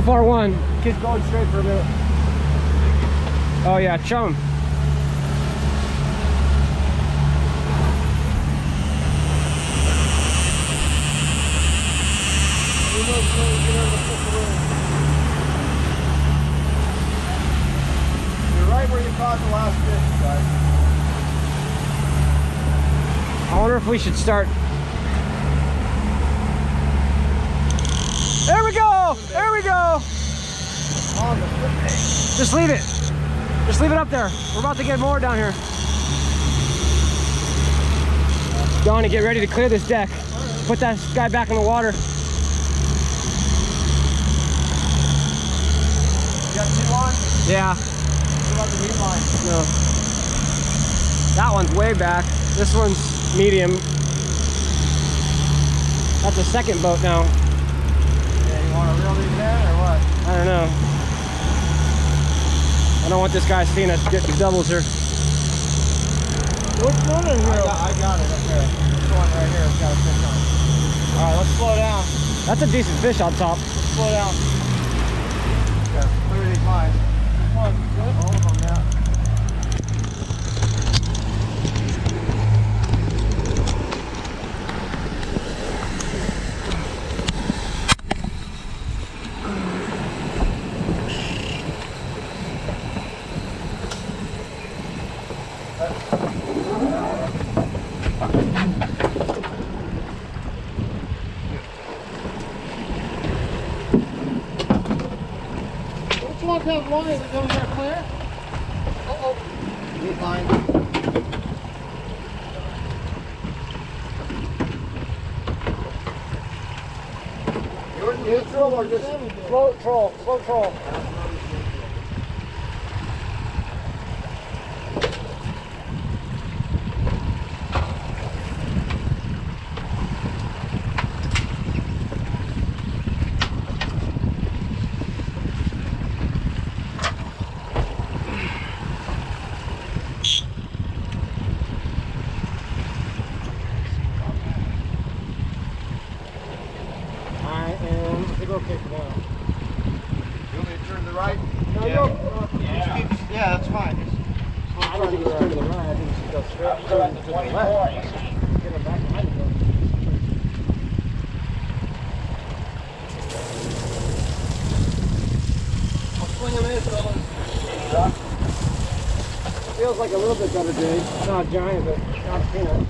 So far one. Kid's going straight for a minute. Oh yeah, chum. You're right where you caught the last fish, guys. I wonder if we should start. There we go! There we go! On the flip Just leave it. Just leave it up there. We're about to get more down here. Donnie, get ready to clear this deck. Put that guy back in the water. You got two on? Yeah. What about the meat line? No. That one's way back. This one's medium. That's a second boat now. Yeah, you want to reel these in or what? I don't know. I don't want this guy seeing us get the doubles here. What's going on here? I got, I got it up there. This one right here has got a fish on it. All right, let's slow down. That's a decent fish on top. Let's slow down. Yeah, clear these lines. This one's good. All of them, yeah. Which ones have lines that goes there clear? Uh-oh. Meat line. You're neutral or just slow troll, slow troll. Am, I think we're okay for now. You want me to turn to the right? No, yeah. no. Yeah. yeah, that's fine. Just I don't think it's turn to the right. I think it should go straight turn to the left. Get him back behind the. I'll swing him in, fellas. Feels like a little bit better jig. Not a giant, but not a peanut.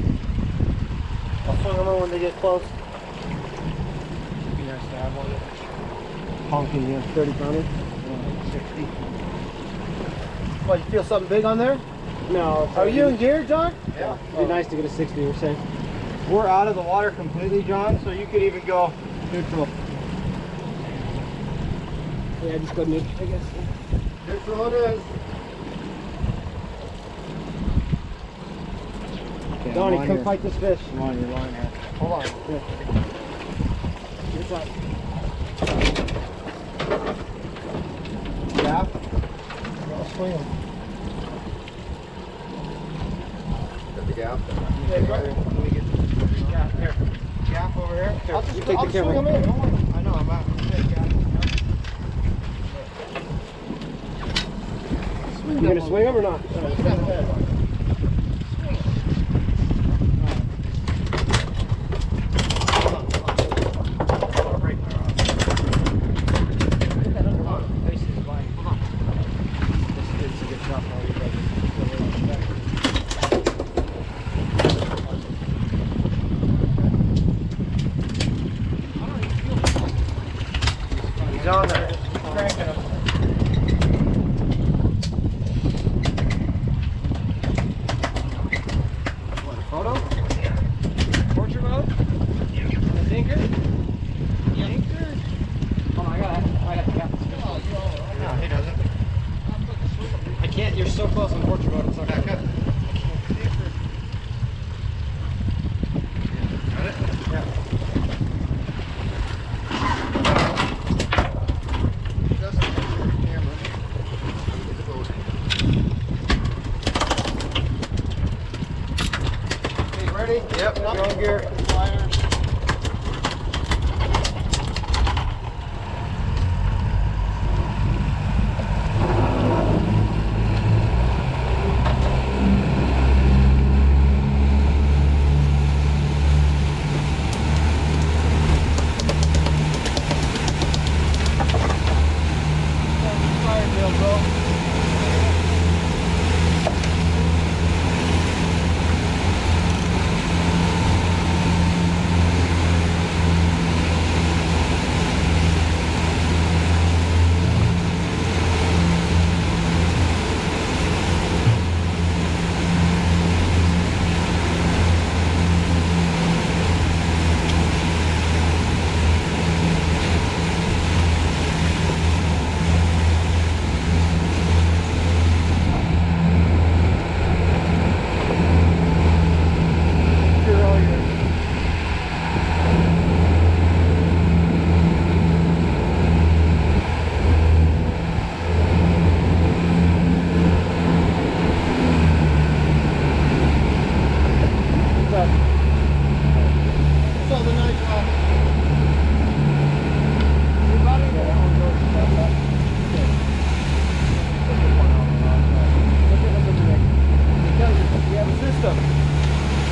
I'll swing them in when they get close. Be nice to have one. Honking, yeah, 30 pounder. 60. What, you feel something big on there? No. Are you in gear, John? Yeah. It'd be nice to get a 60, you're saying. We're out of the water completely, John, so you could even go neutral. Yeah, just go neutral, I guess. Neutral it is. Donnie, come fight this fish. Come on, your line here. Hold on. Yeah? I'll swing him. Got the gap. Yeah, go ahead. Let me get gap here. Gap over here. I'll just You take I'll the swing camera. him in. Don't worry. I know, I'm out. You gonna swing him or not? On there. Cranking him. What, a photo? On the Tinker? Tinker? Oh, I got. I got the cap. No, he doesn't. I can't, you're so close on portrait mode. It's not Back up. Got it? Yeah.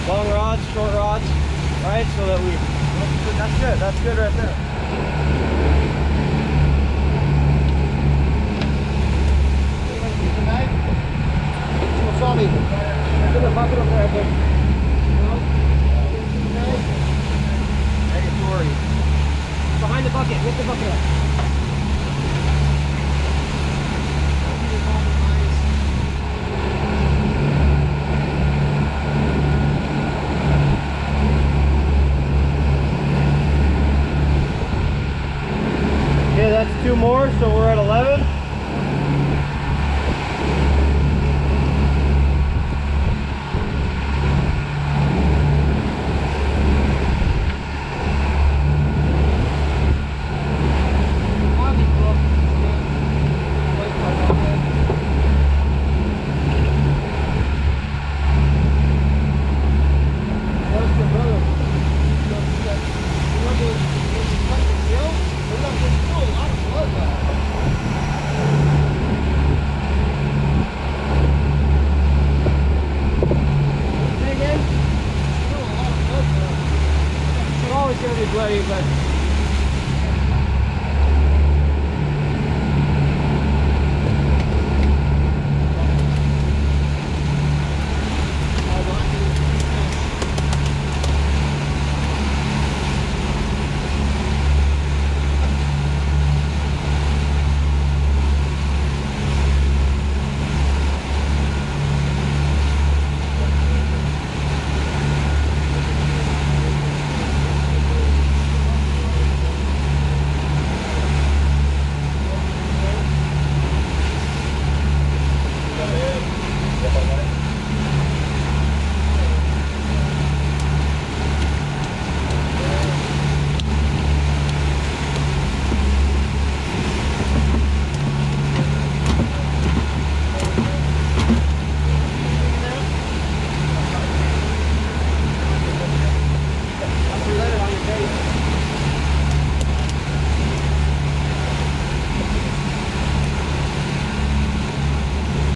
Long rods, short rods, right? So that we That's good. That's good right there. The bucket there. Behind the bucket. Lift the bucket up. More, so